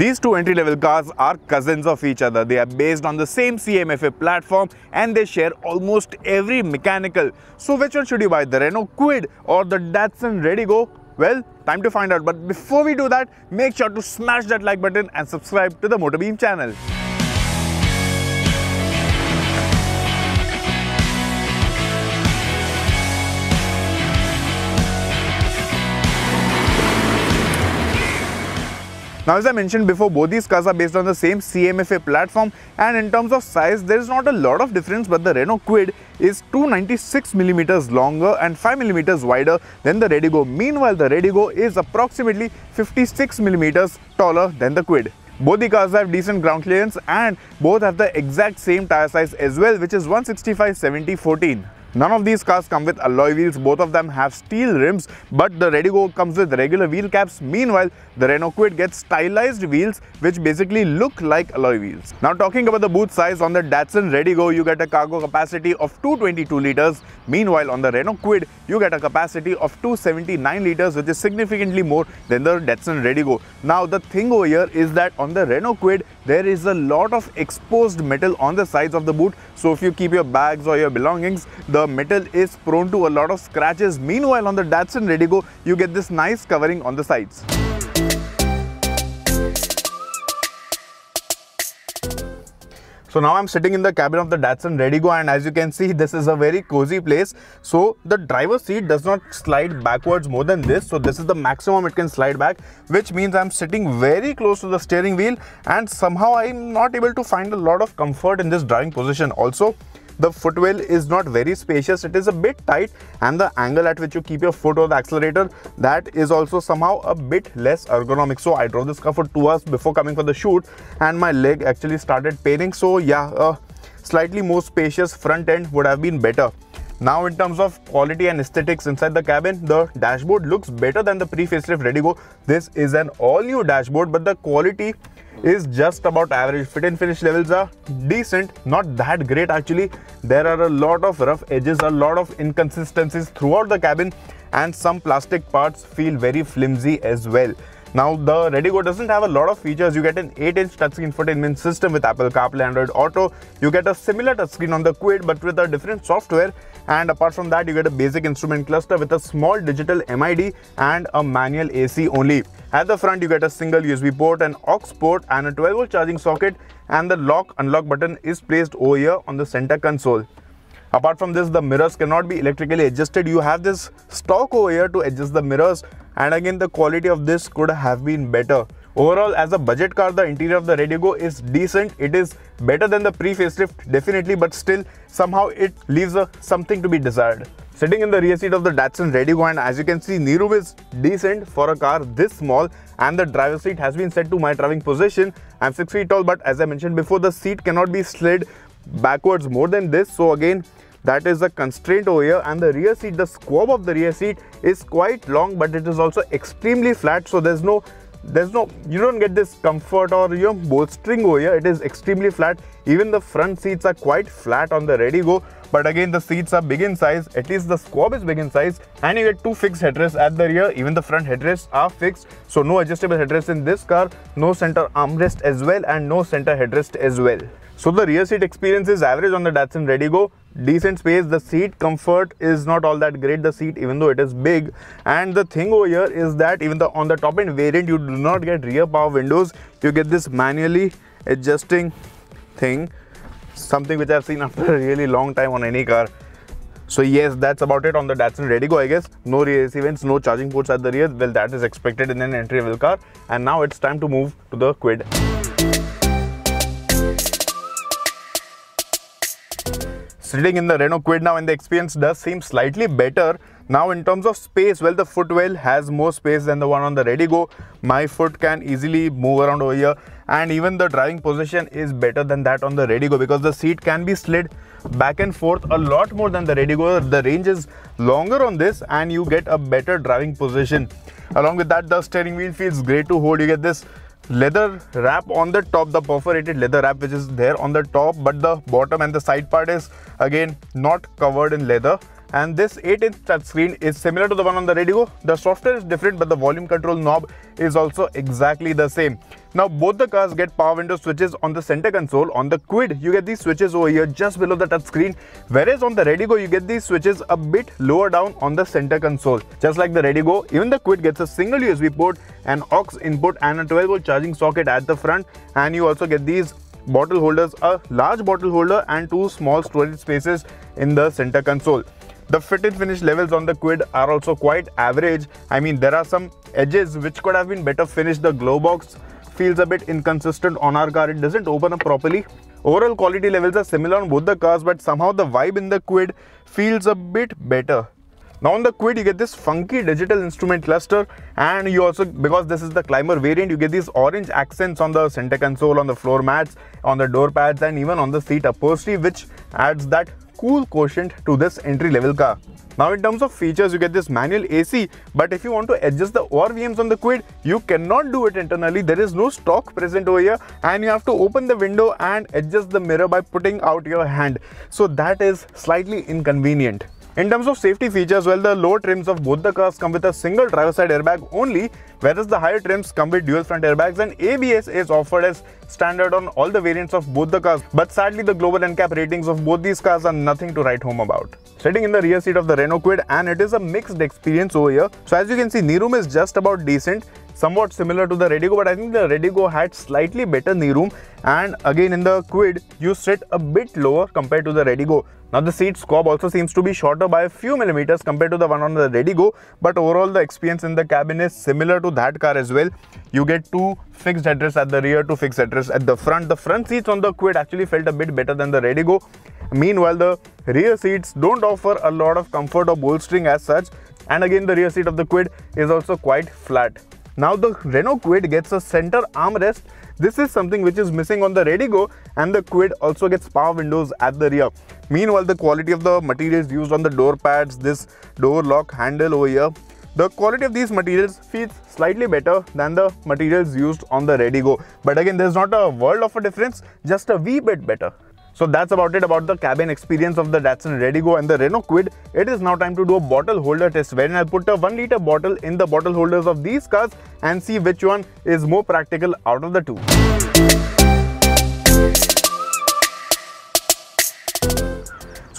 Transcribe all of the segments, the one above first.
These two entry-level cars are cousins of each other. They are based on the same CMF-A platform and they share almost every mechanical. So which one should you buy, the Renault Kwid or the Datsun Redigo? Well, time to find out. But before we do that, make sure to smash that like button and subscribe to the MotorBeam channel. Now as I mentioned before, both these cars are based on the same CMF-A platform and in terms of size, there is not a lot of difference but the Renault Kwid is 296mm longer and 5mm wider than the Redigo. Meanwhile, the Redigo is approximately 56mm taller than the Kwid. Both the cars have decent ground clearance and both have the exact same tire size as well which is 165 70 14. None of these cars come with alloy wheels, both of them have steel rims, but the Redigo comes with regular wheel caps. Meanwhile, the Renault Kwid gets stylized wheels which basically look like alloy wheels. Now talking about the boot size, on the Datsun Redigo, you get a cargo capacity of 222 litres. Meanwhile, on the Renault Kwid, you get a capacity of 279 litres, which is significantly more than the Datsun Redigo. Now the thing over here is that on the Renault Kwid, there is a lot of exposed metal on the sides of the boot. So if you keep your bags or your belongings, the the metal is prone to a lot of scratches. Meanwhile, on the Datsun Redigo, you get this nice covering on the sides. So now I'm sitting in the cabin of the Datsun Redigo and as you can see this is a very cozy place. So the driver's seat does not slide backwards more than this. So this is the maximum it can slide back which means I'm sitting very close to the steering wheel and somehow I'm not able to find a lot of comfort in this driving position. Also the footwell is not very spacious. It is a bit tight and the angle at which you keep your foot on the accelerator that is also somehow a bit less ergonomic. So i drove this car for two hours before coming for the shoot and my leg actually started paining. So yeah a slightly more spacious front end would have been better now in terms of quality and aesthetics inside the cabin, the dashboard looks better than the pre-facelift Redigo. This is an all-new dashboard but the quality is just about average. Fit and finish levels are decent, not that great actually. There are a lot of rough edges, a lot of inconsistencies throughout the cabin and some plastic parts feel very flimsy as well. Now the Redigo doesn't have a lot of features. You get an 8-inch touchscreen infotainment system with Apple CarPlay, Android Auto. You get a similar touchscreen on the Kwid but with a different software. And apart from that, you get a basic instrument cluster with a small digital MID and a manual AC only. At the front, you get a single USB port, an aux port and a 12 volt charging socket and the lock unlock button is placed over here on the center console. Apart from this, the mirrors cannot be electrically adjusted. You have this stock over here to adjust the mirrors and again the quality of this could have been better. Overall, as a budget car, the interior of the Redigo is decent. It is better than the pre-facelift, definitely, but still somehow it leaves a, something to be desired. Sitting in the rear seat of the Datsun Redigo and as you can see, knee is decent for a car this small and the driver's seat has been set to my driving position. I'm 6 feet tall but as I mentioned before, the seat cannot be slid backwards more than this. So again, that is a constraint over here. And the rear seat, the squab of the rear seat is quite long but it is also extremely flat. So there's no there's no you don't get this comfort or you know bolstering over here. It is extremely flat. Even the front seats are quite flat on the Redigo. But again the seats are big in size. At least the squab is big in size. And you get two fixed headrests at the rear. Even the front headrests are fixed. So no adjustable headrest in this car. No center armrest as well. And no center headrest as well. So the rear seat experience is average on the Datsun Redigo decent space. The seat comfort is not all that great the seat even though it is big. And the thing over here is that even the on the top end variant you do not get rear power windows. You get this manually adjusting thing something which i've seen after a really long time on any car. So yes that's about it on the datsun redigo i guess. No rear AC vents no charging ports at the rear. Well that is expected in an entry level car. And now it's time to move to the Kwid Sitting in the Renault Kwid now and the experience does seem slightly better. Now in terms of space, well the footwell has more space than the one on the Redigo. My foot can easily move around over here and even the driving position is better than that on the Redigo because the seat can be slid back and forth a lot more than the Redigo. The range is longer on this and you get a better driving position. Along with that, the steering wheel feels great to hold. You get this leather wrap on the top the perforated leather wrap which is there on the top but the bottom and the side part is again not covered in leather and this 8-inch touchscreen is similar to the one on the Redigo. The software is different but the volume control knob is also exactly the same. Now both the cars get power window switches on the center console. On the Kwid you get these switches over here just below the touchscreen whereas on the Redigo you get these switches a bit lower down on the center console. Just like the Redigo, even the Kwid gets a single USB port, an aux input and a 12 volt charging socket at the front and you also get these bottle holders, a large bottle holder and two small storage spaces in the center console. The fit and finish levels on the Kwid are also quite average. I mean, there are some edges which could have been better finished. The glow box feels a bit inconsistent on our car. It doesn't open up properly. Overall quality levels are similar on both the cars, but somehow the vibe in the Kwid feels a bit better. Now on the Kwid, you get this funky digital instrument cluster and you also, because this is the climber variant, you get these orange accents on the center console, on the floor mats, on the door pads and even on the seat upholstery, which adds that cool quotient to this entry level car. Now in terms of features, you get this manual AC, but if you want to adjust the ORVMs on the Kwid, you cannot do it internally. There is no stock present over here and you have to open the window and adjust the mirror by putting out your hand. So that is slightly inconvenient. In terms of safety features, well, the lower trims of both the cars come with a single driver side airbag only, whereas the higher trims come with dual front airbags and ABS is offered as standard on all the variants of both the cars. But sadly, the global NCAP ratings of both these cars are nothing to write home about. Sitting in the rear seat of the Renault Kwid and it is a mixed experience over here. So as you can see, knee room is just about decent somewhat similar to the Redigo, but I think the Redigo had slightly better knee room. And again, in the Kwid, you sit a bit lower compared to the Redigo. Now the seat scope also seems to be shorter by a few millimeters compared to the one on the Redigo, but overall the experience in the cabin is similar to that car as well. You get two fixed headrests at the rear, two fixed headrests at the front. The front seats on the Kwid actually felt a bit better than the Redigo. Meanwhile, the rear seats don't offer a lot of comfort or bolstering as such. And again, the rear seat of the Kwid is also quite flat. Now the Renault Kwid gets a center armrest this is something which is missing on the Redigo and the Kwid also gets power windows at the rear. Meanwhile, the quality of the materials used on the door pads, this door lock handle over here, the quality of these materials feels slightly better than the materials used on the Redigo. But again, there's not a world of a difference, just a wee bit better. So that's about it about the cabin experience of the Datsun Redigo and the Renault Kwid. It is now time to do a bottle holder test wherein I'll put a 1 litre bottle in the bottle holders of these cars and see which one is more practical out of the two.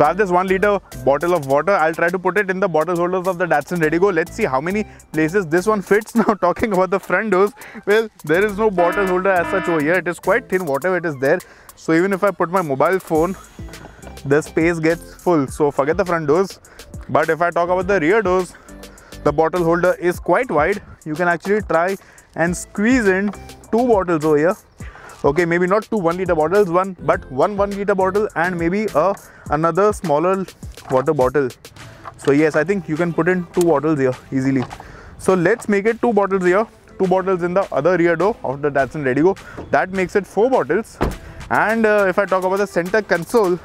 So I have this 1 litre bottle of water. I'll try to put it in the bottle holders of the Datsun Redigo. Let's see how many places this one fits. Now talking about the front doors, well, there is no bottle holder as such over here. It is quite thin, whatever it is there. So even if I put my mobile phone, the space gets full. So forget the front doors. But if I talk about the rear doors, the bottle holder is quite wide. You can actually try and squeeze in two bottles over here. Okay, maybe not two one liter bottles, one but one one liter bottle and maybe a another smaller water bottle. So yes, I think you can put in two bottles here easily. So let's make it two bottles here, two bottles in the other rear door of the Datsun Redigo. That makes it four bottles and uh, if I talk about the center console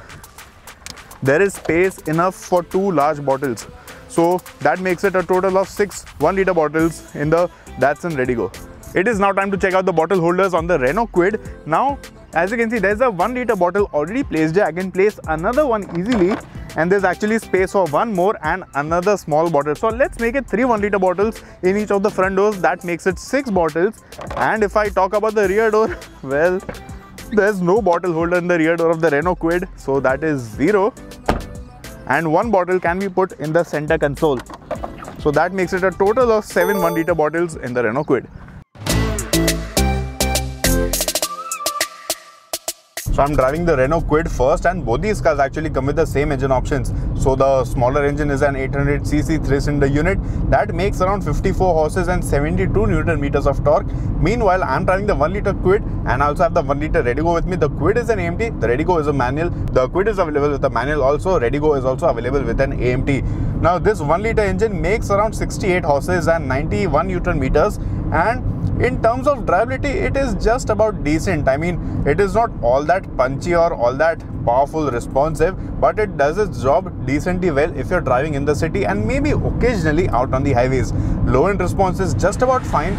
there is space enough for two large bottles so that makes it a total of six 1 litre bottles in the Datsun Redigo. It is now time to check out the bottle holders on the Renault Kwid. Now as you can see there's a 1 litre bottle already placed here. I can place another one easily and there's actually space for one more and another small bottle. So let's make it three 1 litre bottles in each of the front doors. That makes it six bottles. And if I talk about the rear door, well, there's no bottle holder in the rear door of the Renault Kwid, so that is zero. And one bottle can be put in the center console. So that makes it a total of seven 1 litre bottles in the Renault Kwid. So I'm driving the Renault Kwid first and both these cars actually come with the same engine options. So the smaller engine is an 800cc 3-cylinder unit that makes around 54 horses and 72 newton meters of torque. Meanwhile, I'm driving the 1 liter Kwid and I also have the 1 liter Redigo with me. The Kwid is an AMT, the Redigo is a manual. The Kwid is available with a manual also. Redigo is also available with an AMT. Now this 1 liter engine makes around 68 horses and 91 newton meters and in terms of drivability it is just about decent. I mean it is not all that punchy or all that powerful responsive but it does its job decently well if you're driving in the city and maybe occasionally out on the highways. Low end response is just about fine.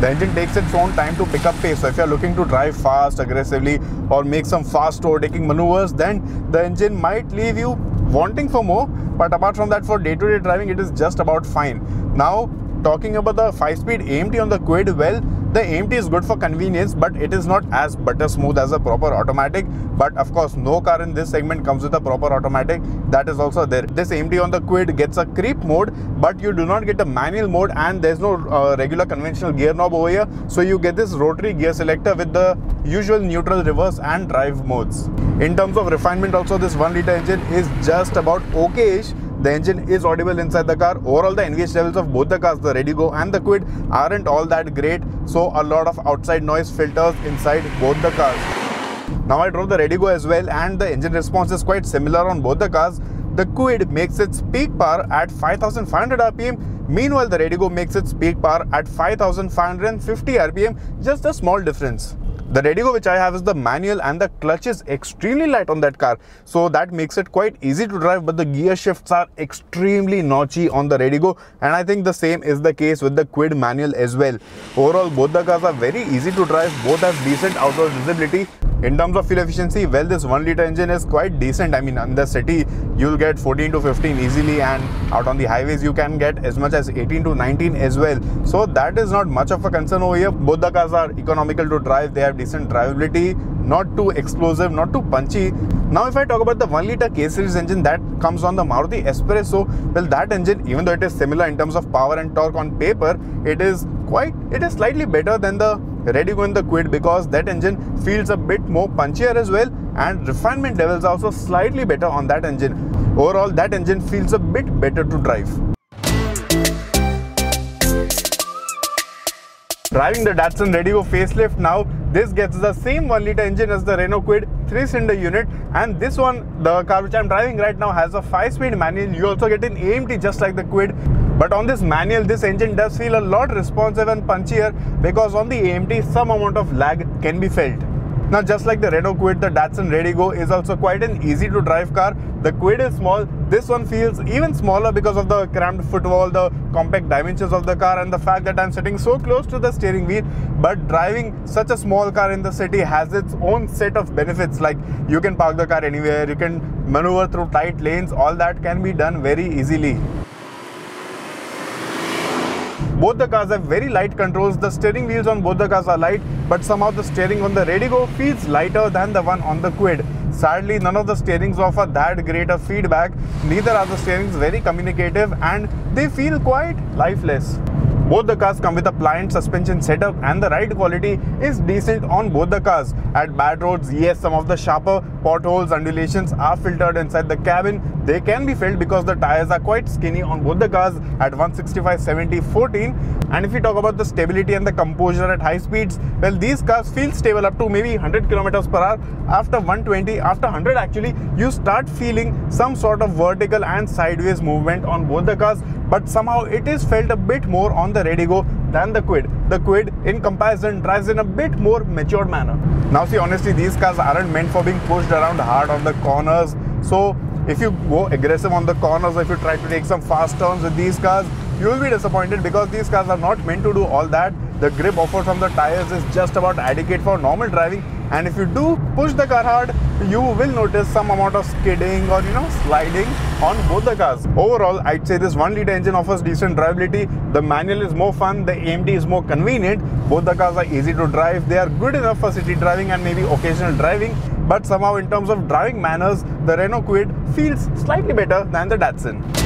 The engine takes its own time to pick up pace. So if you're looking to drive fast aggressively or make some fast overtaking maneuvers then the engine might leave you wanting for more. But apart from that for day-to-day driving it is just about fine. Now talking about the 5-speed AMT on the Kwid, well, the AMT is good for convenience, but it is not as butter smooth as a proper automatic. But of course, no car in this segment comes with a proper automatic. That is also there. This AMT on the Kwid gets a creep mode, but you do not get a manual mode and there's no uh, regular conventional gear knob over here. So you get this rotary gear selector with the usual neutral, reverse and drive modes. In terms of refinement also, this 1 litre engine is just about okay-ish the engine is audible inside the car. Overall, the NVH levels of both the cars, the Redigo and the Kwid, aren't all that great. So a lot of outside noise filters inside both the cars. Now I drove the Redigo as well and the engine response is quite similar on both the cars. The Kwid makes its peak power at 5500 rpm. Meanwhile, the Redigo makes its peak power at 5550 rpm, just a small difference. The Redigo which I have is the manual and the clutch is extremely light on that car. So that makes it quite easy to drive but the gear shifts are extremely notchy on the Redigo and I think the same is the case with the Kwid manual as well. Overall both the cars are very easy to drive, both have decent outdoor visibility in terms of fuel efficiency, well, this 1 litre engine is quite decent. I mean, in the city, you'll get 14 to 15 easily, and out on the highways, you can get as much as 18 to 19 as well. So, that is not much of a concern over here. Both the cars are economical to drive, they have decent drivability, not too explosive, not too punchy. Now, if I talk about the 1 litre K series engine that comes on the Maruti S-Presso, well, that engine, even though it is similar in terms of power and torque on paper, it is quite, it is slightly better than the Redigo in the Kwid because that engine feels a bit more punchier as well and refinement levels are also slightly better on that engine. Overall, that engine feels a bit better to drive. Driving the Datsun Redigo facelift now, this gets the same 1 litre engine as the Renault Kwid 3 cylinder unit and this one, the car which I'm driving right now has a 5 speed manual. You also get an AMT just like the Kwid but on this manual, this engine does feel a lot responsive and punchier because on the AMT, some amount of lag can be felt. Now, just like the Renault Kwid, the Datsun Redigo is also quite an easy to drive car. The Kwid is small. This one feels even smaller because of the cramped footwall, the compact dimensions of the car and the fact that I'm sitting so close to the steering wheel. But driving such a small car in the city has its own set of benefits like you can park the car anywhere, you can maneuver through tight lanes, all that can be done very easily. Both the cars have very light controls. The steering wheels on both the cars are light, but somehow the steering on the Redigo feels lighter than the one on the Kwid. Sadly, none of the steerings offer that great of feedback. Neither are the steerings very communicative and they feel quite lifeless. Both the cars come with a pliant suspension setup and the ride quality is decent on both the cars. At bad roads, yes, some of the sharper potholes, and undulations are filtered inside the cabin. They can be filled because the tires are quite skinny on both the cars at 165, 70, 14. And if we talk about the stability and the composure at high speeds, well, these cars feel stable up to maybe 100 kilometers per hour. After 120, after 100 actually, you start feeling some sort of vertical and sideways movement on both the cars but somehow it is felt a bit more on the Redigo than the Kwid. The Kwid, in comparison, drives in a bit more matured manner. Now see, honestly, these cars aren't meant for being pushed around hard on the corners. So if you go aggressive on the corners, if you try to take some fast turns with these cars, you will be disappointed because these cars are not meant to do all that. The grip offered from the tires is just about adequate for normal driving and if you do push the car hard you will notice some amount of skidding or you know sliding on both the cars. Overall i'd say this 1 litre engine offers decent drivability. The manual is more fun the amt is more convenient. Both the cars are easy to drive. They are good enough for city driving and maybe occasional driving. But somehow in terms of driving manners the renault kwid feels slightly better than the datsun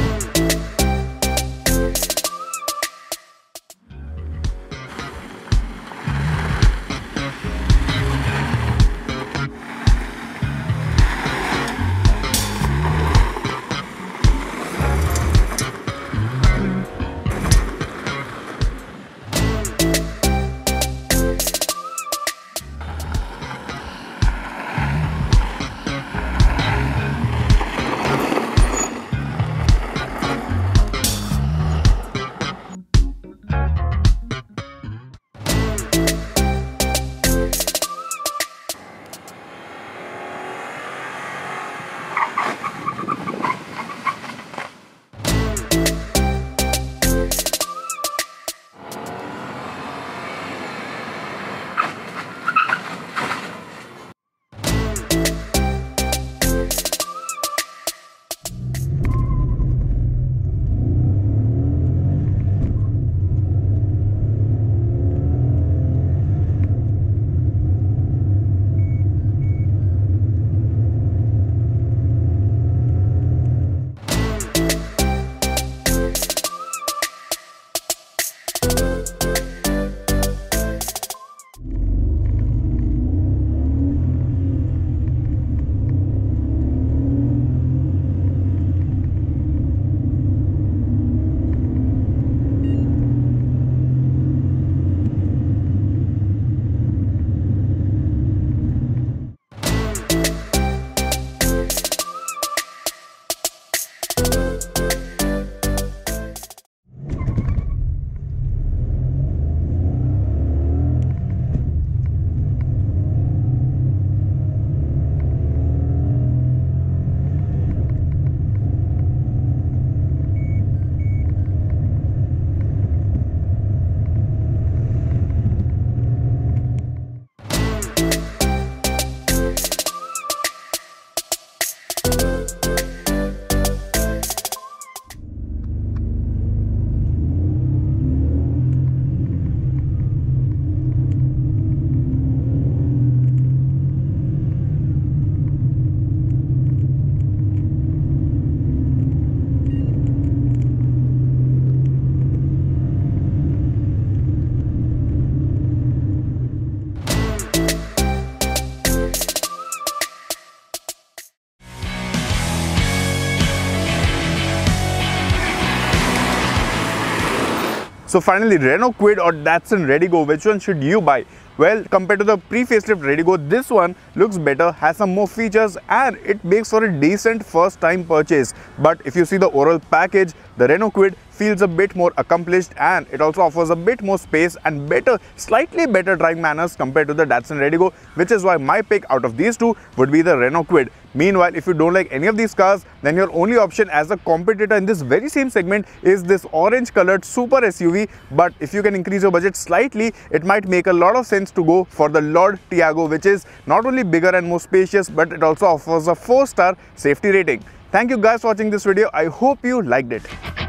So finally, Renault Kwid or Datsun Redigo, which one should you buy? Well, compared to the pre-facelift Redigo, this one looks better, has some more features and it makes for a decent first time purchase. But if you see the overall package, the Renault Kwid feels a bit more accomplished and it also offers a bit more space and better, slightly better driving manners compared to the Datsun Redigo, which is why my pick out of these two would be the Renault Kwid. Meanwhile, if you don't like any of these cars, then your only option as a competitor in this very same segment is this orange colored super SUV. But if you can increase your budget slightly, it might make a lot of sense to go for the Lord Tiago, which is not only bigger and more spacious, but it also offers a 4-star safety rating. Thank you guys for watching this video. I hope you liked it.